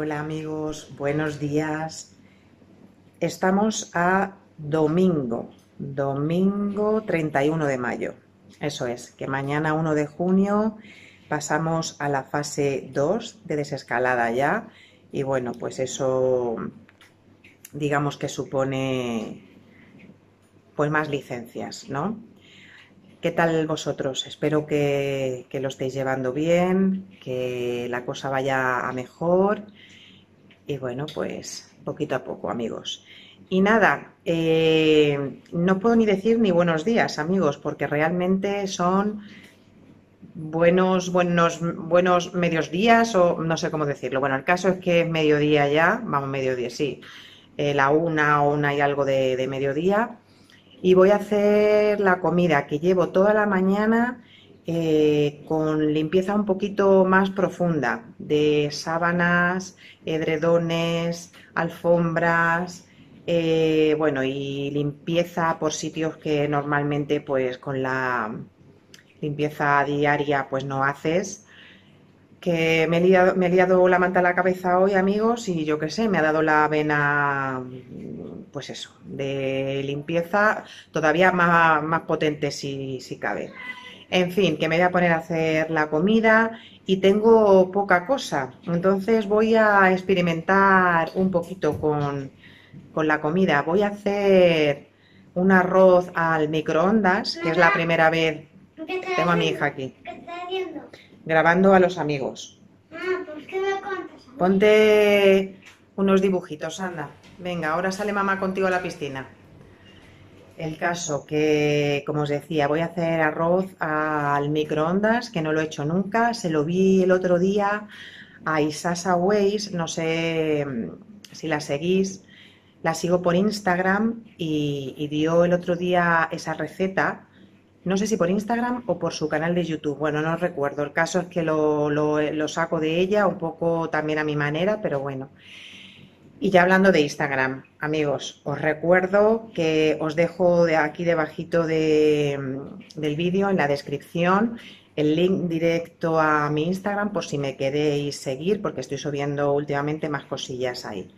Hola amigos, buenos días. Estamos a domingo, domingo 31 de mayo. Eso es, que mañana 1 de junio pasamos a la fase 2 de desescalada ya. Y bueno, pues eso digamos que supone pues más licencias, ¿no? ¿Qué tal vosotros? Espero que, lo estéis llevando bien, que la cosa vaya a mejor y bueno, pues poquito a poco, amigos. Y nada, eh, no puedo ni decir ni buenos días, amigos, porque realmente son buenos, buenos, buenos medios días o no sé cómo decirlo. Bueno, el caso es que es mediodía ya, vamos, mediodía, sí, eh, la una o una y algo de, de mediodía y voy a hacer la comida que llevo toda la mañana eh, con limpieza un poquito más profunda de sábanas, edredones, alfombras, eh, bueno, y limpieza por sitios que normalmente pues con la limpieza diaria pues no haces que me he, liado, la manta a la cabeza hoy, amigos, y yo qué sé, me ha dado la vena, pues eso, de limpieza todavía más, potente si, si cabe. En fin, que me voy a poner a hacer la comida y tengo poca cosa. Entonces voy a experimentar un poquito con, con la comida. Voy a hacer un arroz al microondas, que es la primera vez. Tengo a mi hija aquí grabando a los amigos. Ah, pues ¿qué me contas? Ponte unos dibujitos, anda. Venga, ahora sale mamá contigo a la piscina. El caso que, como os decía, voy a hacer arroz al microondas, que no lo he hecho nunca. Se lo vi el otro día a Isasa Ways, no sé mm, si la seguís. La sigo por Instagram y, y dio el otro día esa receta no sé si por Instagram o por su canal de YouTube, bueno, no recuerdo, el caso es que lo, saco de ella un poco también a mi manera, pero bueno. Y ya hablando de Instagram, amigos, os recuerdo que os dejo de aquí debajito de, del vídeo, en la descripción, el link directo a mi Instagram por si me queréis seguir, porque estoy subiendo últimamente más cosillas ahí.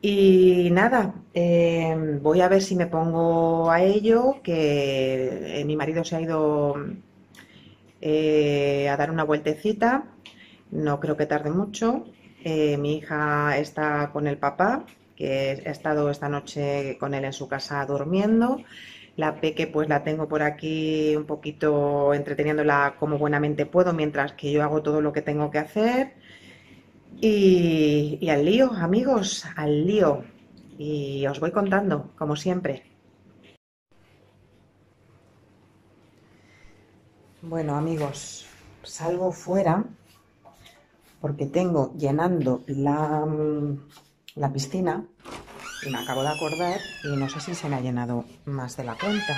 Y nada, em, voy a ver si me pongo a ello, que eh, mi marido se ha ido eh, a dar una vueltecita, no creo que tarde mucho. Eh, mi hija está con el papá, que ha estado esta noche con él en su casa durmiendo. La peque pues la tengo por aquí un poquito entreteniéndola como buenamente puedo mientras que yo hago todo lo que tengo que hacer. Y, al lío, amigos, al lío. Y os voy contando, como siempre. Bueno, amigos, salgo fuera porque tengo llenando la, la piscina y me acabo de acordar y no sé si se me ha llenado más de la cuenta.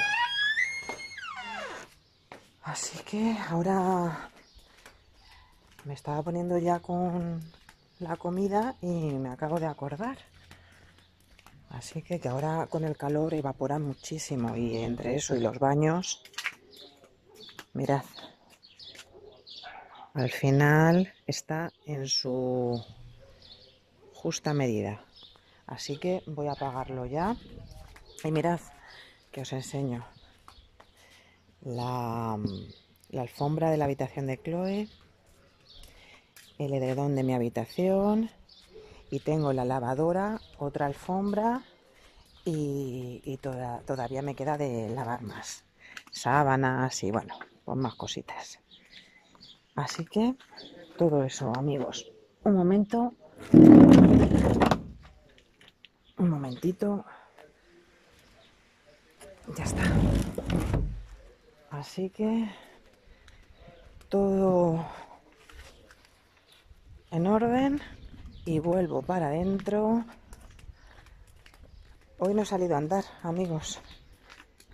Así que ahora me estaba poniendo ya con la comida y me acabo de acordar. Así que, que ahora con el calor evapora muchísimo y entre eso y los baños, mirad, al final está en su justa medida. Así que voy a apagarlo ya. Y mirad que os enseño la, alfombra de la habitación de Chloe el edredón de mi habitación y tengo la lavadora, otra alfombra y, todavía me queda de lavar más sábanas y bueno, pues más cositas. Así que todo eso, amigos. Un momento. Un momentito. Ya está. Así que todo en orden y vuelvo para adentro. Hoy no he salido a andar, amigos.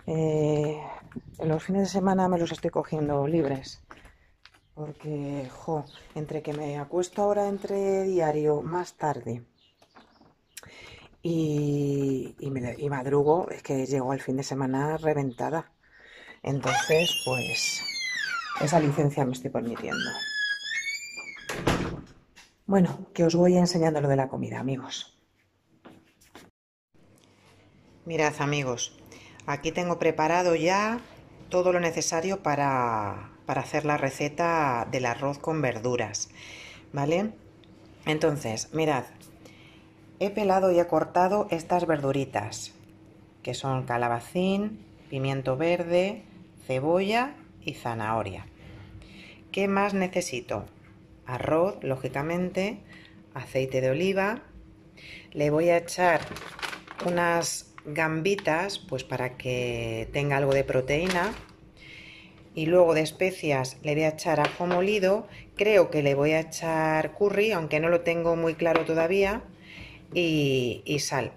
Eh, los fines de semana me los estoy cogiendo libres. Porque, jo, entre que me acuesto ahora entre diario más tarde y, y madrugo, es que llego al fin de semana reventada. Entonces, pues, esa licencia me estoy permitiendo. Bueno, que os voy enseñando lo de la comida, amigos. Mirad, amigos, aquí tengo preparado ya todo lo necesario para, para hacer la receta del arroz con verduras, ¿vale? Entonces, mirad, he pelado y he cortado estas verduritas, que son calabacín, pimiento verde, cebolla y zanahoria. ¿Qué más necesito? Arroz, lógicamente, aceite de oliva. Le voy a echar unas gambitas, pues para que tenga algo de proteína. Y luego de especias le voy a echar ajo molido. Creo que le voy a echar curry, aunque no lo tengo muy claro todavía. Y, sal.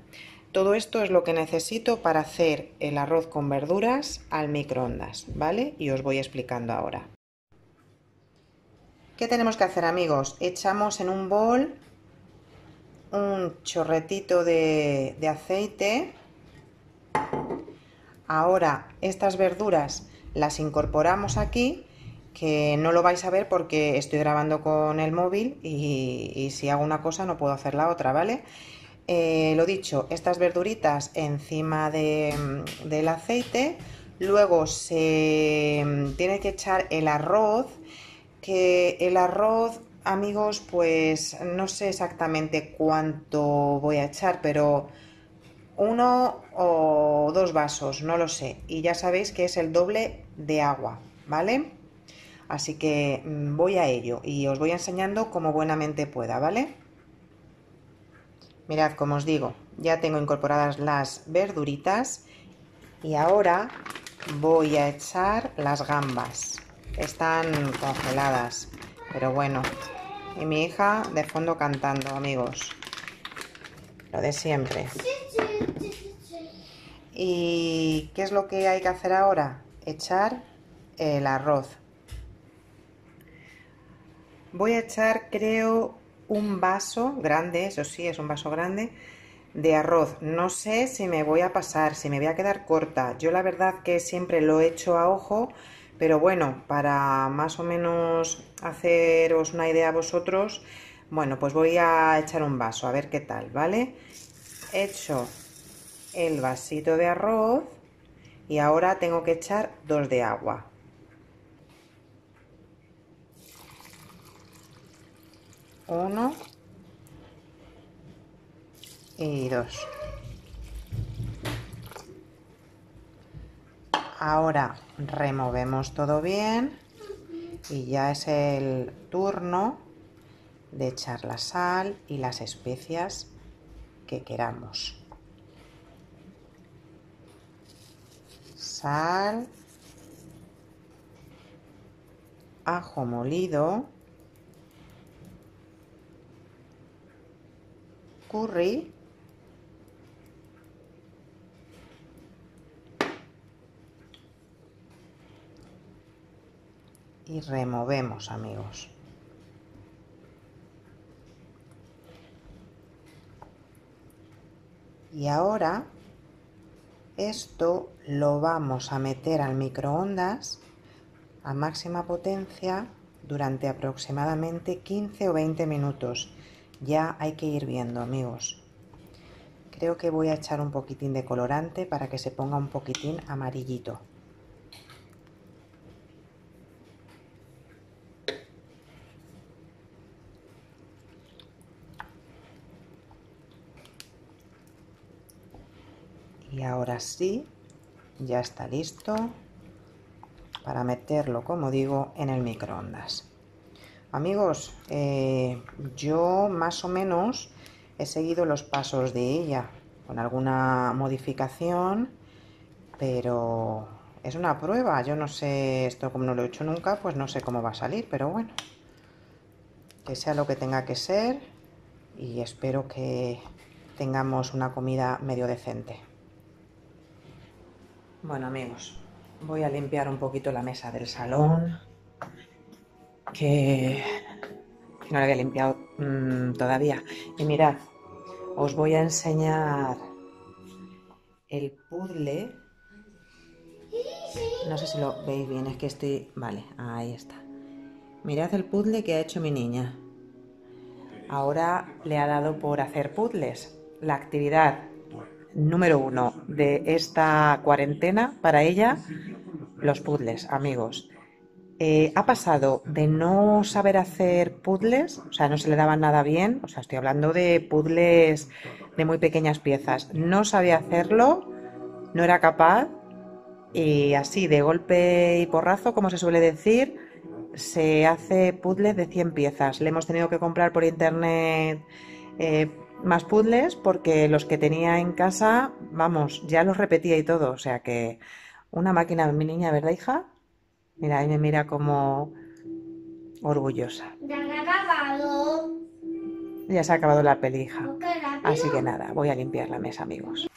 Todo esto es lo que necesito para hacer el arroz con verduras al microondas, ¿vale? Y os voy explicando ahora. ¿Qué tenemos que hacer amigos? Echamos en un bol un chorretito de aceite. Ahora estas verduras las incorporamos aquí, que no lo vais a ver porque estoy grabando con el móvil y, si hago una cosa no puedo hacer la otra, ¿vale? Eh, lo dicho, estas verduritas encima de, del aceite, luego se mm, tiene que echar el arroz, que el arroz, amigos, pues no sé exactamente cuánto voy a echar, pero uno o dos vasos, no lo sé, y ya sabéis que es el doble de agua, ¿vale? Así que mm, voy a ello y os voy enseñando como buenamente pueda, ¿vale? Mirad, como os digo, ya tengo incorporadas las verduritas y ahora voy a echar las gambas. Están congeladas, pero bueno. Y mi hija de fondo cantando, amigos. Lo de siempre. ¿Y qué es lo que hay que hacer ahora? Echar el arroz. Voy a echar, creo, un vaso grande, eso sí, es un vaso grande, de arroz. No sé si me voy a pasar, si me voy a quedar corta. Yo la verdad que siempre lo he hecho a ojo, pero bueno, para más o menos haceros una idea a vosotros, bueno, pues voy a echar un vaso, a ver qué tal, ¿vale? He hecho el vasito de arroz y ahora tengo que echar dos de agua. uno y dos. Ahora removemos todo bien y ya es el turno de echar la sal y las especias que queramos. Sal, ajo molido, curry y removemos amigos. Y ahora esto lo vamos a meter al microondas a máxima potencia durante aproximadamente 15 o 20 minutos ya hay que ir viendo, amigos. Creo que voy a echar un poquitín de colorante para que se ponga un poquitín amarillito. Y ahora sí, ya está listo para meterlo, como digo, en el microondas. Amigos, eh, yo más o menos he seguido los pasos de ella, con alguna modificación, pero es una prueba. Yo no sé, esto como no lo he hecho nunca, pues no sé cómo va a salir, pero bueno, que sea lo que tenga que ser y espero que tengamos una comida medio decente. Bueno amigos, voy a limpiar un poquito la mesa del salón que, no la había limpiado mm, todavía. Y mirad, os voy a enseñar el puzzle. No sé si lo veis bien, es que estoy... Vale, ahí está. Mirad el puzzle que ha hecho mi niña. ahora le ha dado por hacer puzzles. La actividad número uno de esta cuarentena para ella, los puzzles, amigos. Eh, ha pasado de no saber hacer puzzles, o sea, no se le daban nada bien, o sea, estoy hablando de puzzles de muy pequeñas piezas, no sabía hacerlo, no era capaz, y así, de golpe y porrazo, como se suele decir, se hace puzzles de 100 piezas. Le hemos tenido que comprar por internet eh, más puzzles porque los que tenía en casa, vamos, ya los repetía y todo, o sea que una máquina, mi niña, ¿verdad, hija? Mira, ahí me mira como orgullosa. Ya me ha acabado. Ya se ha acabado la. Qué rápido. Así que nada, voy a limpiar la mesa, amigos.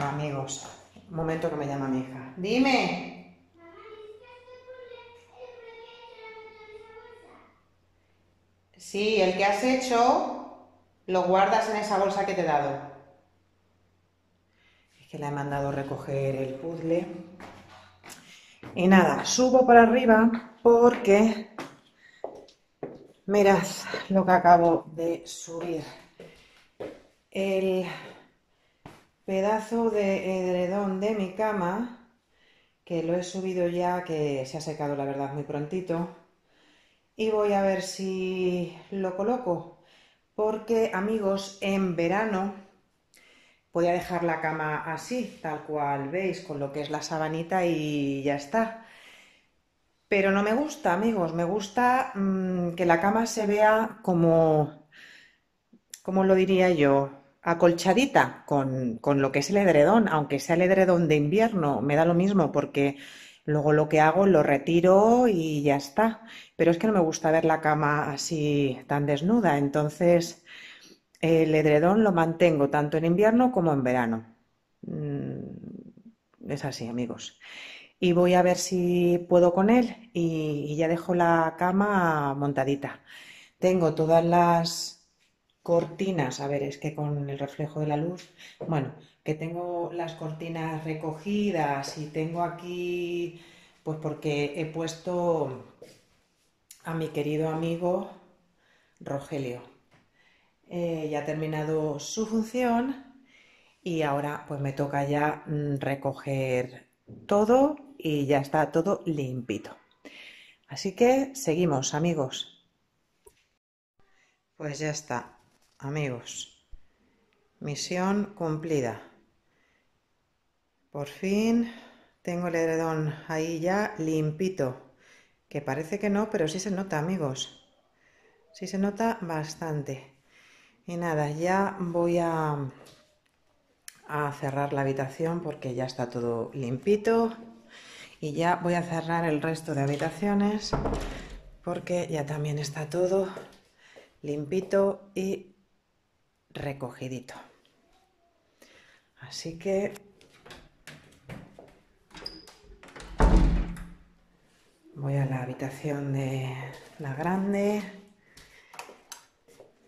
Amigos, un momento que me llama mi hija. Dime. Sí, el que has hecho lo guardas en esa bolsa que te he dado. Es que le he mandado recoger el puzzle. Y nada, subo para arriba porque mirad lo que acabo de subir. El pedazo de edredón de mi cama, que lo he subido ya, que se ha secado la verdad muy prontito. Y voy a ver si lo coloco. Porque, amigos, en verano voy a dejar la cama así, tal cual veis, con lo que es la sabanita y ya está. Pero no me gusta, amigos, me gusta mm, que la cama se vea como, ¿cómo lo diría yo? Acolchadita con, con lo que es el edredón, aunque sea el edredón de invierno, me da lo mismo porque luego lo que hago lo retiro y ya está. Pero es que no me gusta ver la cama así tan desnuda, entonces el edredón lo mantengo tanto en invierno como en verano. Mm, Es así, amigos. Y voy a ver si puedo con él y, y ya dejo la cama montadita. Tengo todas las cortinas, a ver, es que con el reflejo de la luz, bueno, que tengo las cortinas recogidas y tengo aquí, pues porque he puesto a mi querido amigo Rogelio. Eh, ya ha terminado su función y ahora pues me toca ya mm, recoger todo y ya está todo limpito. Así que seguimos, amigos. Pues ya está, amigos. Misión cumplida. Por fin tengo el edredón ahí ya limpito. Que parece que no, pero sí se nota, amigos. Sí se nota bastante. Y nada, ya voy a, a cerrar la habitación porque ya está todo limpito. Y ya voy a cerrar el resto de habitaciones porque ya también está todo limpito y recogidito. Así que voy a la habitación de la grande.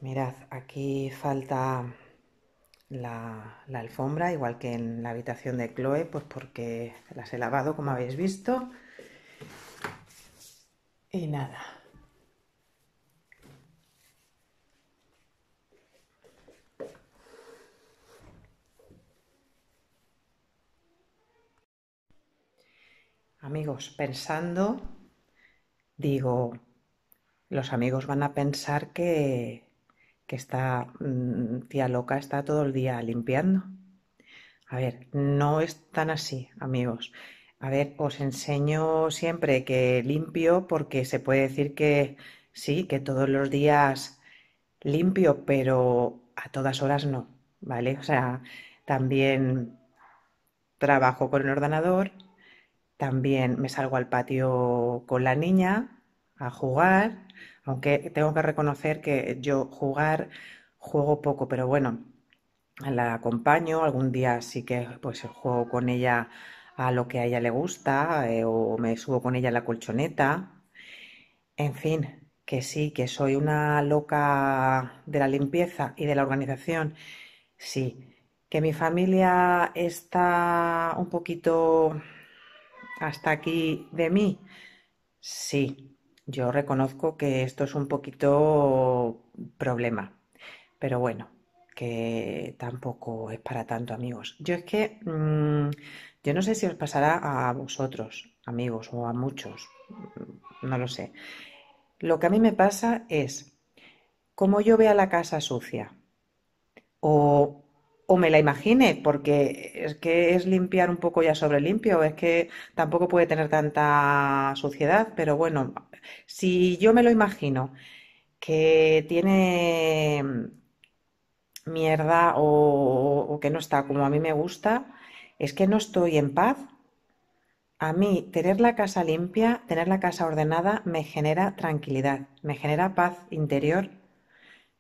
Mirad, aquí falta la, la alfombra, igual que en la habitación de Chloe, pues porque las he lavado, como habéis visto. Y nada. Pensando, digo, los amigos van a pensar que, que esta mm, tía loca está todo el día limpiando. A ver, no es tan así, amigos. A ver, os enseño siempre que limpio porque se puede decir que sí, que todos los días limpio, pero a todas horas no, ¿vale? O sea, también trabajo con el ordenador, también me salgo al patio con la niña a jugar, aunque tengo que reconocer que yo jugar juego poco, pero bueno, la acompaño, algún día sí que pues juego con ella a lo que a ella le gusta eh, o me subo con ella a la colchoneta. En fin, que sí, que soy una loca de la limpieza y de la organización. Sí. ¿Que mi familia está un poquito hasta aquí de mí? Sí. Yo reconozco que esto es un poquito problema. Pero bueno, que tampoco es para tanto, amigos. Yo es que mm, yo no sé si os pasará a vosotros, amigos, o a muchos, mm, no lo sé. Lo que a mí me pasa es, como yo vea la casa sucia, o, o me la imagine, porque es que es limpiar un poco ya sobre limpio, es que tampoco puede tener tanta suciedad, pero bueno, si yo me lo imagino que tiene mierda o, que no está como a mí me gusta, es que no estoy en paz. A mí tener la casa limpia, tener la casa ordenada, me genera tranquilidad, me genera paz interior.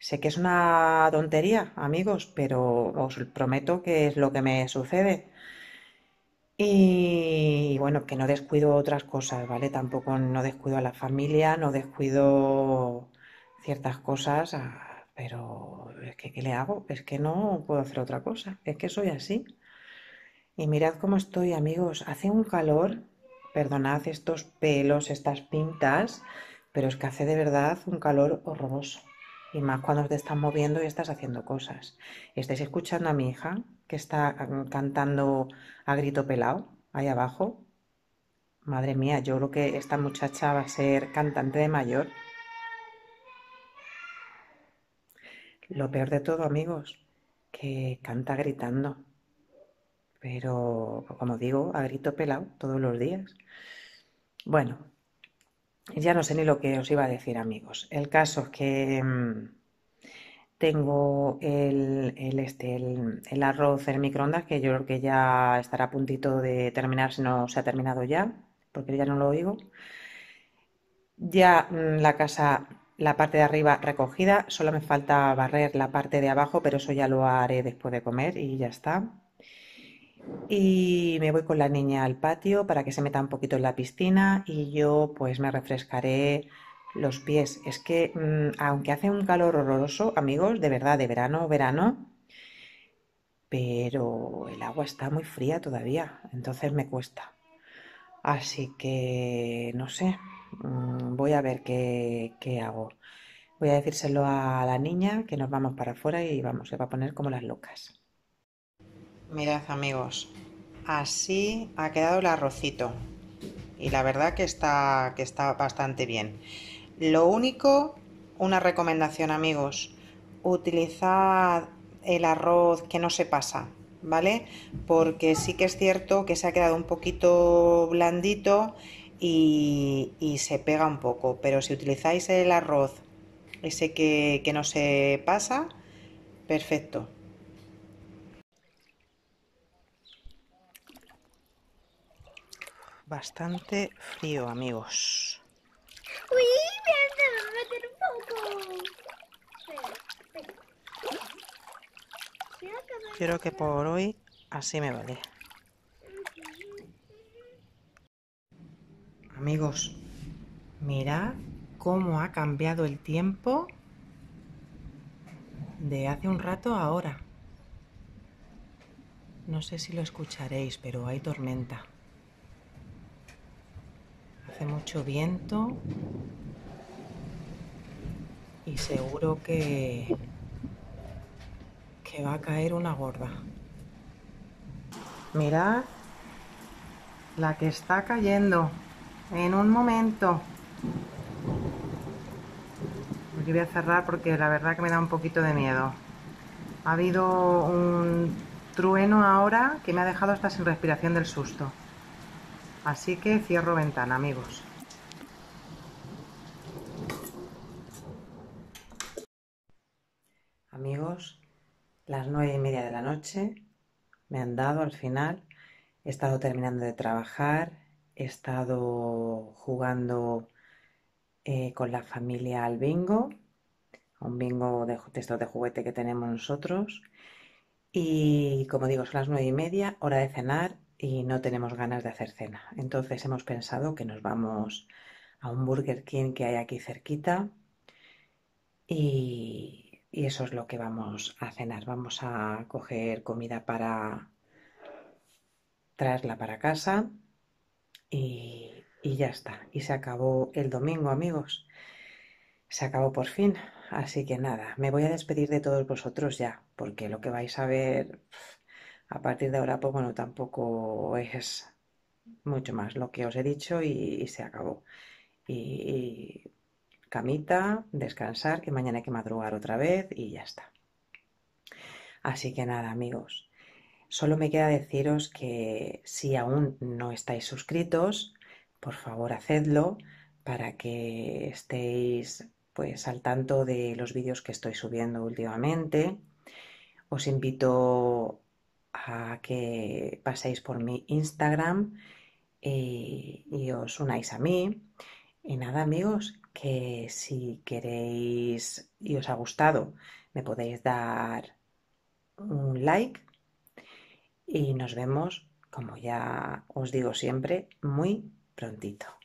Sé que es una tontería, amigos, pero os prometo que es lo que me sucede. Y, bueno, que no descuido otras cosas, ¿vale? Tampoco no descuido a la familia, no descuido ciertas cosas. Pero es que, ¿qué le hago? Es que no puedo hacer otra cosa. Es que soy así. Y mirad cómo estoy, amigos. Hace un calor. Perdonad estos pelos, estas pintas, pero es que hace de verdad un calor horroroso. Y más cuando te estás moviendo y estás haciendo cosas. ¿Estáis escuchando a mi hija que está mm, cantando a grito pelado ahí abajo? Madre mía, yo creo que esta muchacha va a ser cantante de mayor. Lo peor de todo, amigos, que canta gritando. Pero, como digo, a grito pelado todos los días. Bueno, ya no sé ni lo que os iba a decir, amigos. El caso es que mm, tengo el, este, el, arroz en microondas, que yo creo que ya estará a puntito de terminar, si no se ha terminado ya, porque ya no lo oigo. Ya mm, la casa la parte de arriba recogida, solo me falta barrer la parte de abajo, pero eso ya lo haré después de comer y ya está. Y me voy con la niña al patio para que se meta un poquito en la piscina y yo pues me refrescaré los pies. Es que mm, aunque hace un calor horroroso, amigos, de verdad, de verano, verano, pero el agua está muy fría todavía, entonces me cuesta. Así que no sé, Mm, voy a ver qué, hago. Voy a decírselo a la niña que nos vamos para afuera y vamos, se va a poner como las locas. Mirad amigos, así ha quedado el arrocito y la verdad que está, que está bastante bien. Lo único, una recomendación amigos, utilizad el arroz que no se pasa, ¿vale? Porque sí que es cierto que se ha quedado un poquito blandito y, se pega un poco. Pero si utilizáis el arroz, ese que, que no se pasa, perfecto. Bastante frío, amigos. Uy, me meter un poco. Quiero que por hoy así me vale. Amigos, mirad cómo ha cambiado el tiempo de hace un rato a ahora. No sé si lo escucharéis, pero hay tormenta. Hace mucho viento y seguro que, que va a caer una gorda. Mirad la que está cayendo. En un momento. Yo voy a cerrar porque la verdad que me da un poquito de miedo. Ha habido un trueno ahora que me ha dejado hasta sin respiración del susto. Así que cierro ventana, amigos. Amigos, las nueve y media de la noche me han dado al final. He estado terminando de trabajar, he estado jugando eh, con la familia al bingo, un bingo de textos de juguete que tenemos nosotros. Y como digo, son las nueve y media, hora de cenar y no tenemos ganas de hacer cena. Entonces hemos pensado que nos vamos a un Burger King que hay aquí cerquita y y eso es lo que vamos a cenar. Vamos a coger comida para traerla para casa y, y ya está. Y se acabó el domingo, amigos. Se acabó por fin. Así que nada, me voy a despedir de todos vosotros ya, porque lo que vais a ver a partir de ahora, pues bueno, tampoco es mucho más lo que os he dicho y, se acabó. Y, camita, descansar, que mañana hay que madrugar otra vez y ya está. Así que nada, amigos. Solo me queda deciros que si aún no estáis suscritos, por favor hacedlo para que estéis pues al tanto de los vídeos que estoy subiendo últimamente. Os invito a que paséis por mi Instagram y, y os unáis a mí. Y nada, amigos, que si queréis y os ha gustado, me podéis dar un like y nos vemos, como ya os digo siempre, muy prontito.